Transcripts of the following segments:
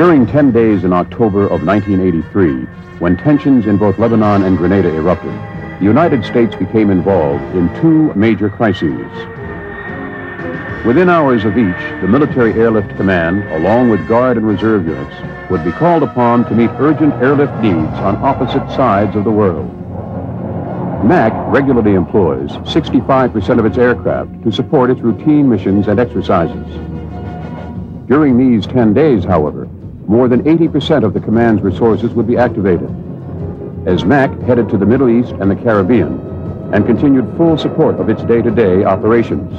During 10 days in October of 1983, when tensions in both Lebanon and Grenada erupted, the United States became involved in two major crises. Within hours of each, the Military Airlift Command, along with Guard and Reserve units, would be called upon to meet urgent airlift needs on opposite sides of the world. MAC regularly employs 65% of its aircraft to support its routine missions and exercises. During these 10 days, however, more than 80% of the command's resources would be activated. As MAC headed to the Middle East and the Caribbean and continued full support of its day-to-day operations.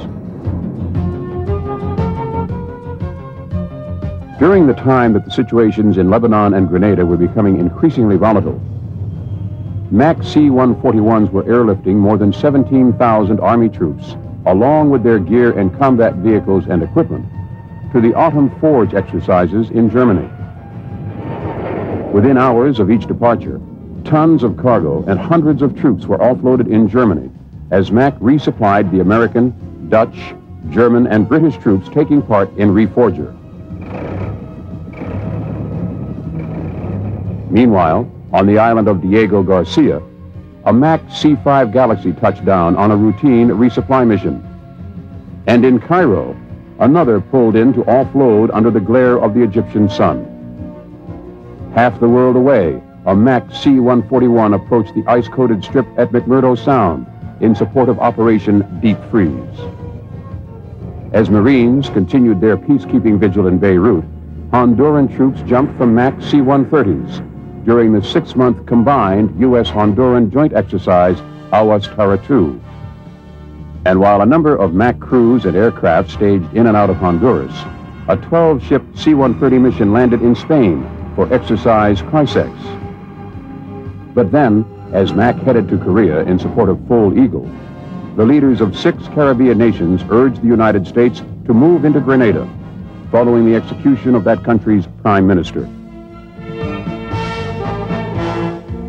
During the time that the situations in Lebanon and Grenada were becoming increasingly volatile, MAC C-141s were airlifting more than 17,000 Army troops, along with their gear and combat vehicles and equipment, to the Autumn Forge exercises in Germany. Within hours of each departure, tons of cargo and hundreds of troops were offloaded in Germany as MAC resupplied the American, Dutch, German, and British troops taking part in Reforger. Meanwhile, on the island of Diego Garcia, a MAC C-5 Galaxy touched down on a routine resupply mission. And in Cairo, another pulled in to offload under the glare of the Egyptian sun. Half the world away, a MAC C-141 approached the ice-coated strip at McMurdo Sound in support of Operation Deep Freeze. As Marines continued their peacekeeping vigil in Beirut, Honduran troops jumped from MAC C-130s during the six-month combined U.S.-Honduran joint exercise, Ahuas Tara 2. And while a number of MAC crews and aircraft staged in and out of Honduras, a 12-ship C-130 mission landed in Spain for exercise Crisex. But then, as MAC headed to Korea in support of Foal Eagle, the leaders of six Caribbean nations urged the United States to move into Grenada, following the execution of that country's prime minister.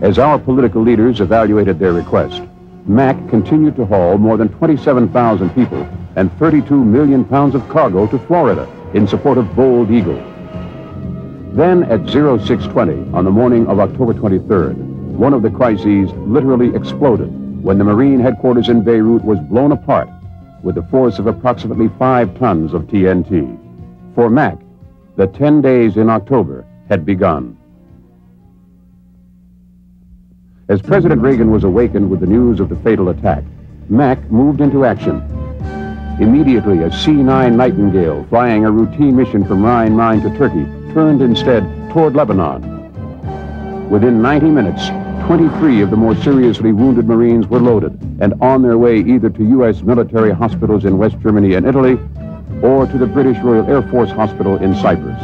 As our political leaders evaluated their request, MAC continued to haul more than 27,000 people and 32 million pounds of cargo to Florida in support of Bold Eagle. Then at 0620 on the morning of October 23rd, one of the crises literally exploded when the Marine headquarters in Beirut was blown apart with a force of approximately five tons of TNT. For MAC, the 10 days in October had begun. As President Reagan was awakened with the news of the fatal attack, Mac moved into action. Immediately, a C-9 Nightingale flying a routine mission from Rhein-Main to Turkey turned instead toward Lebanon. Within 90 minutes, 23 of the more seriously wounded Marines were loaded and on their way either to U.S. military hospitals in West Germany and Italy or to the British Royal Air Force Hospital in Cyprus.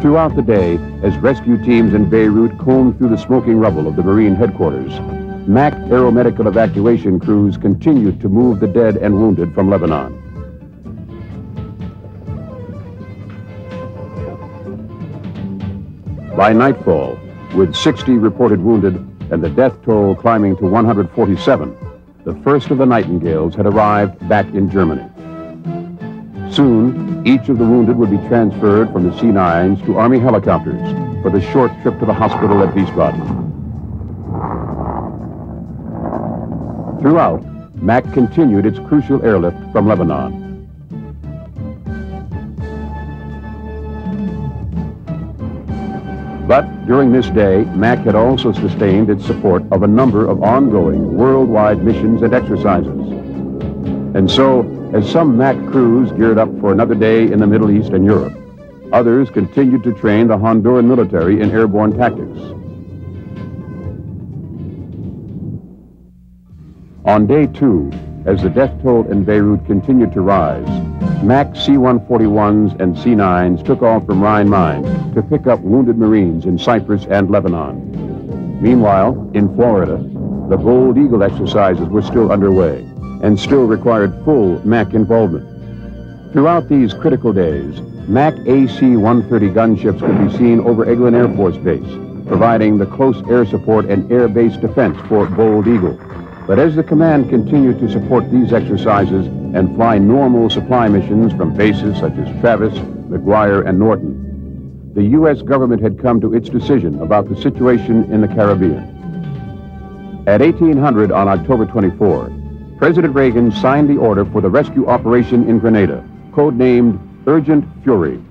Throughout the day, as rescue teams in Beirut combed through the smoking rubble of the Marine headquarters, MAC aeromedical evacuation crews continued to move the dead and wounded from Lebanon. By nightfall, with 60 reported wounded and the death toll climbing to 147, the first of the Nightingales had arrived back in Germany. Soon, each of the wounded would be transferred from the C-9s to Army helicopters for the short trip to the hospital at Wiesbaden. Throughout, MAC continued its crucial airlift from Lebanon. But during this day, MAC had also sustained its support of a number of ongoing worldwide missions and exercises. And so, as some MAC crews geared up for another day in the Middle East and Europe, others continued to train the Honduran military in airborne tactics. On day two, as the death toll in Beirut continued to rise, MAC C-141s and C-9s took off from Rhein-Main to pick up wounded Marines in Cyprus and Lebanon. Meanwhile, in Florida, the Bold Eagle exercises were still underway and still required full MAC involvement. Throughout these critical days, MAC AC-130 gunships could be seen over Eglin Air Force Base, providing the close air support and air-based defense for Bold Eagle. But as the command continued to support these exercises and fly normal supply missions from bases such as Travis, McGuire, and Norton, the U.S. government had come to its decision about the situation in the Caribbean. At 1800 on October 24, President Reagan signed the order for the rescue operation in Grenada, codenamed Urgent Fury.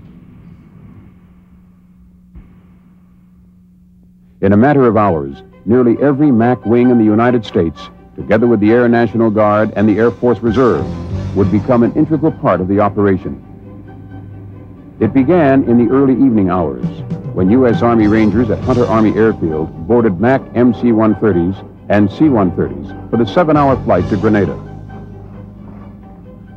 In a matter of hours, nearly every MAC wing in the United States, together with the Air National Guard and the Air Force Reserve, would become an integral part of the operation. It began in the early evening hours when U.S. Army Rangers at Hunter Army Airfield boarded MAC MC-130s and C-130s for the seven-hour flight to Grenada.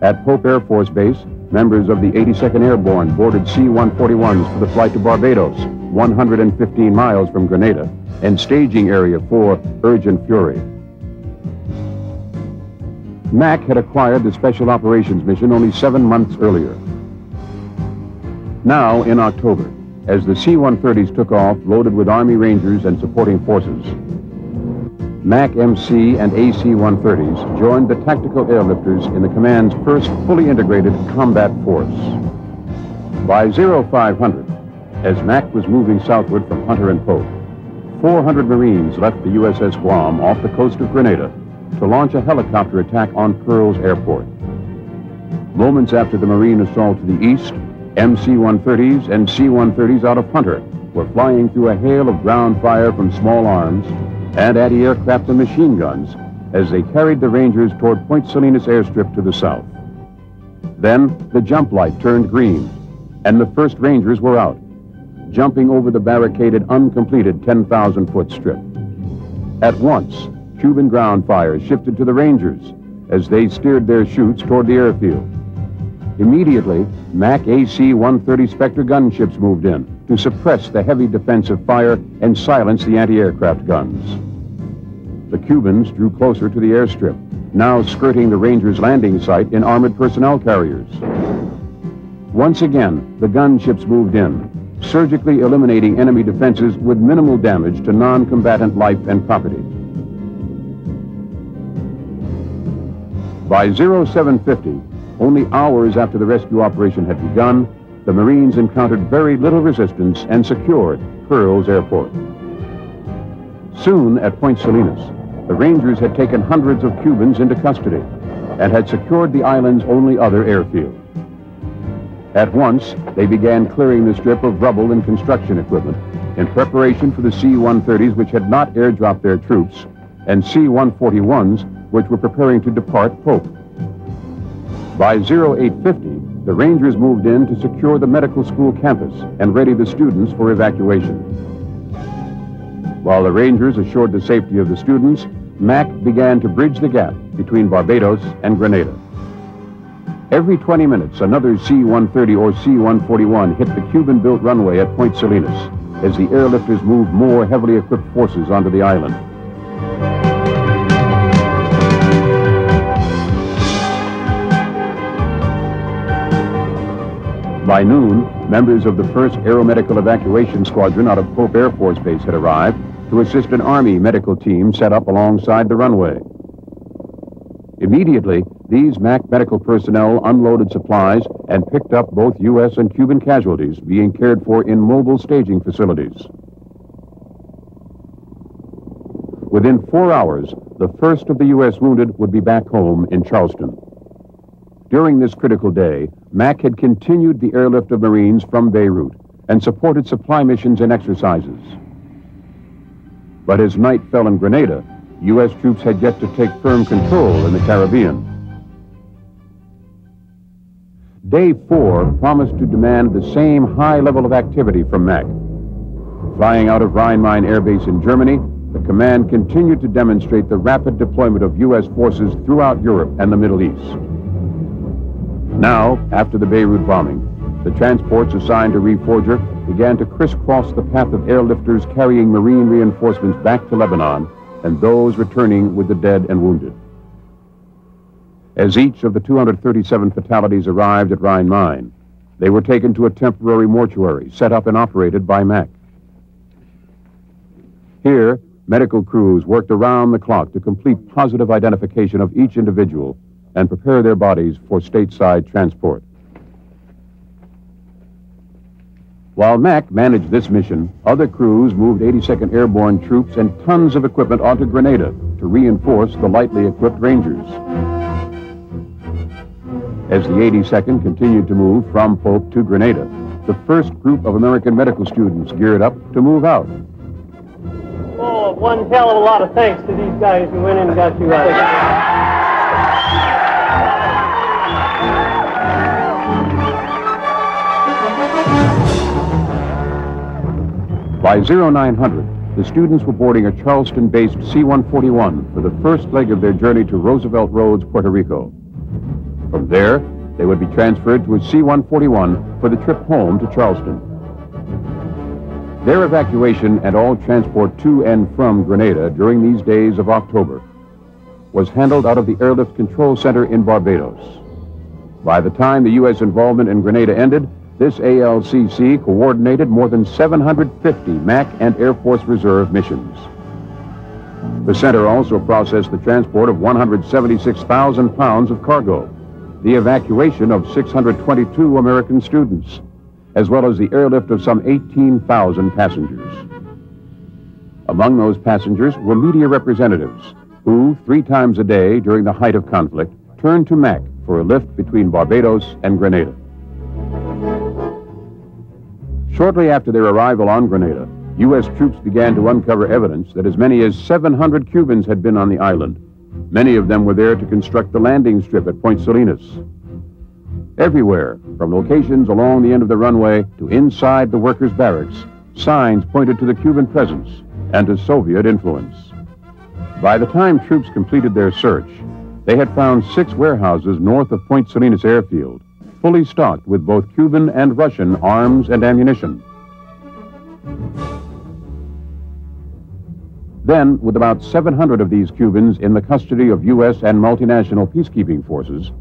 At Pope Air Force Base, members of the 82nd Airborne boarded C-141s for the flight to Barbados, 115 miles from Grenada, and staging area for Urgent Fury. MAC had acquired the Special Operations Mission only seven months earlier. Now, in October, as the C-130s took off loaded with Army Rangers and supporting forces, MAC MC and AC-130s joined the tactical airlifters in the command's first fully integrated combat force. By 0500, as MAC was moving southward from Hunter and Pope, 400 Marines left the USS Guam off the coast of Grenada to launch a helicopter attack on Pearls Airport. Moments after the Marine assault to the east, MC-130s and C-130s out of Hunter were flying through a hail of ground fire from small arms and anti-aircraft and machine guns as they carried the Rangers toward Point Salines airstrip to the south. Then the jump light turned green, and the first Rangers were out, jumping over the barricaded, uncompleted 10,000-foot strip. At once, Cuban ground fire shifted to the Rangers as they steered their chutes toward the airfield. Immediately, MAC AC-130 Spectre gunships moved in to suppress the heavy defensive fire and silence the anti-aircraft guns. The Cubans drew closer to the airstrip, now skirting the Rangers' landing site in armored personnel carriers. Once again, the gunships moved in, surgically eliminating enemy defenses with minimal damage to non-combatant life and property. By 0750, only hours after the rescue operation had begun, the Marines encountered very little resistance and secured Pearls Airport. Soon at Point Salines, the Rangers had taken hundreds of Cubans into custody and had secured the island's only other airfield. At once, they began clearing the strip of rubble and construction equipment in preparation for the C-130s which had not airdropped their troops and C-141s which were preparing to depart Pope. By 0850, the Rangers moved in to secure the medical school campus and ready the students for evacuation. While the Rangers assured the safety of the students, MAC began to bridge the gap between Barbados and Grenada. Every 20 minutes, another C-130 or C-141 hit the Cuban-built runway at Point Salines as the airlifters moved more heavily equipped forces onto the island. By noon, members of the 1st Aeromedical Evacuation Squadron out of Pope Air Force Base had arrived to assist an Army medical team set up alongside the runway. Immediately, these MAC medical personnel unloaded supplies and picked up both U.S. and Cuban casualties being cared for in mobile staging facilities. Within four hours, the first of the U.S. wounded would be back home in Charleston. During this critical day, MAC had continued the airlift of Marines from Beirut and supported supply missions and exercises. But as night fell in Grenada, U.S. troops had yet to take firm control in the Caribbean. Day four promised to demand the same high level of activity from MAC. Flying out of Rhein-Main Air Base in Germany, the command continued to demonstrate the rapid deployment of U.S. forces throughout Europe and the Middle East. Now, after the Beirut bombing, the transports assigned to Reforger began to crisscross the path of airlifters carrying Marine reinforcements back to Lebanon and those returning with the dead and wounded. As each of the 237 fatalities arrived at Rhein-Main, they were taken to a temporary mortuary set up and operated by MAC. Here, medical crews worked around the clock to complete positive identification of each individual and prepare their bodies for stateside transport. While Mac managed this mission, other crews moved 82nd Airborne troops and tons of equipment onto Grenada to reinforce the lightly equipped Rangers. As the 82nd continued to move from Polk to Grenada, the first group of American medical students geared up to move out. Oh, one hell of a lot of thanks to these guys who went in and got you out. By 0900, the students were boarding a Charleston-based C-141 for the first leg of their journey to Roosevelt Roads, Puerto Rico. From there, they would be transferred to a C-141 for the trip home to Charleston. Their evacuation and all transport to and from Grenada during these days of October was handled out of the Airlift Control Center in Barbados. By the time the U.S. involvement in Grenada ended, this ALCC coordinated more than 750 MAC and Air Force Reserve missions. The center also processed the transport of 176,000 pounds of cargo, the evacuation of 622 American students, as well as the airlift of some 18,000 passengers. Among those passengers were media representatives who, three times a day during the height of conflict, turned to MAC for a lift between Barbados and Grenada. Shortly after their arrival on Grenada, U.S. troops began to uncover evidence that as many as 700 Cubans had been on the island. Many of them were there to construct the landing strip at Point Salines. Everywhere, from locations along the end of the runway to inside the workers' barracks, signs pointed to the Cuban presence and to Soviet influence. By the time troops completed their search, they had found six warehouses north of Point Salines airfield fully stocked with both Cuban and Russian arms and ammunition. Then, with about 700 of these Cubans in the custody of U.S. and multinational peacekeeping forces,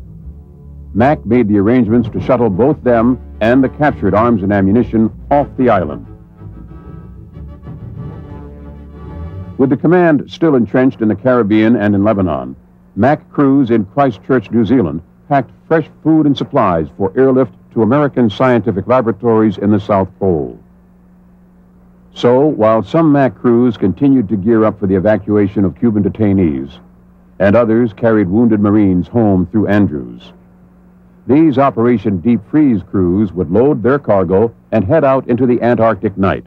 Mac made the arrangements to shuttle both them and the captured arms and ammunition off the island. With the command still entrenched in the Caribbean and in Lebanon, Mac crews in Christchurch, New Zealand, packed fresh food and supplies for airlift to American scientific laboratories in the South Pole. So, while some MAC crews continued to gear up for the evacuation of Cuban detainees, and others carried wounded Marines home through Andrews, these Operation Deep Freeze crews would load their cargo and head out into the Antarctic night.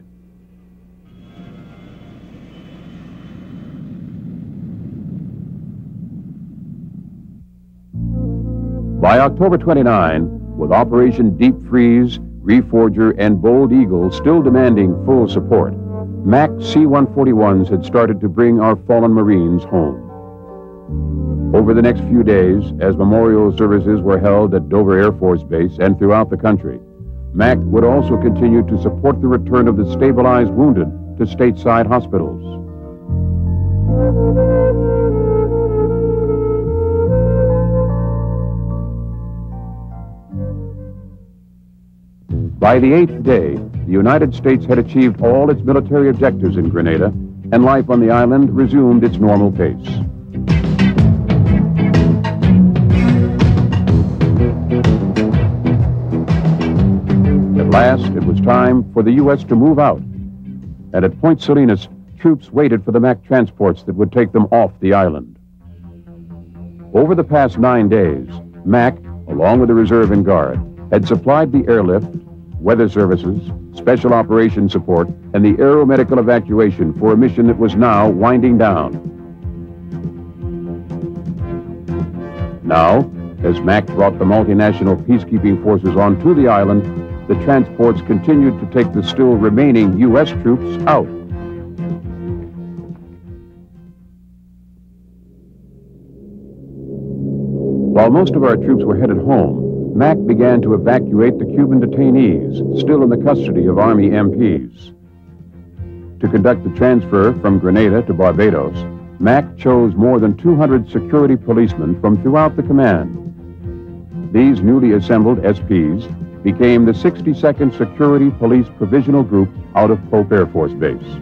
By October 29, with Operation Deep Freeze, Reforger, and Bold Eagle still demanding full support, MAC C 141s had started to bring our fallen Marines home. Over the next few days, as memorial services were held at Dover Air Force Base and throughout the country, MAC would also continue to support the return of the stabilized wounded to stateside hospitals. By the eighth day, the United States had achieved all its military objectives in Grenada, and life on the island resumed its normal pace. At last, it was time for the U.S. to move out. And at Point Salines, troops waited for the MAC transports that would take them off the island. Over the past nine days, MAC, along with the reserve and guard, had supplied the airlift weather services, special operations support, and the aeromedical evacuation for a mission that was now winding down. Now, as MAC brought the multinational peacekeeping forces onto the island, the transports continued to take the still remaining U.S. troops out. While most of our troops were headed home, Mac began to evacuate the Cuban detainees still in the custody of Army MPs. To conduct the transfer from Grenada to Barbados, Mac chose more than 200 security policemen from throughout the command. These newly assembled SPs became the 62nd Security Police Provisional Group out of Pope Air Force Base.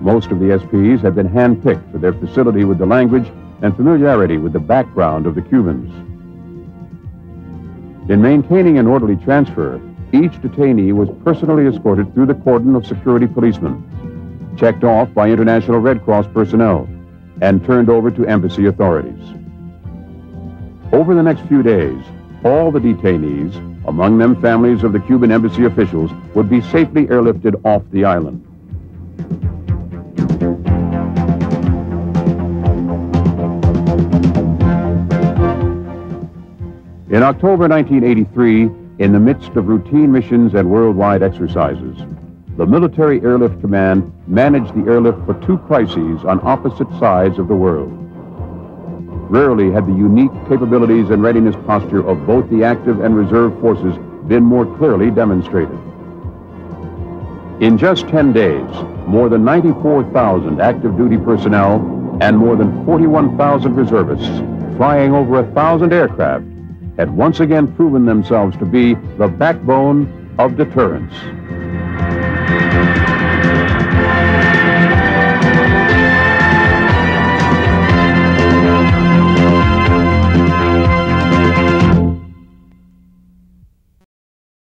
Most of the SPs had been handpicked for their facility with the language and familiarity with the background of the Cubans. In maintaining an orderly transfer, Each detainee was personally escorted through the cordon of security policemen, checked off by International Red Cross personnel, and turned over to embassy authorities. Over the next few days, all the detainees, among them families of the Cuban embassy officials, would be safely airlifted off the island. In October 1983, in the midst of routine missions and worldwide exercises, the Military Airlift Command managed the airlift for two crises on opposite sides of the world. Rarely had the unique capabilities and readiness posture of both the active and reserve forces been more clearly demonstrated. In just 10 days, more than 94,000 active duty personnel and more than 41,000 reservists flying over a thousand aircraft had once again proven themselves to be the backbone of deterrence.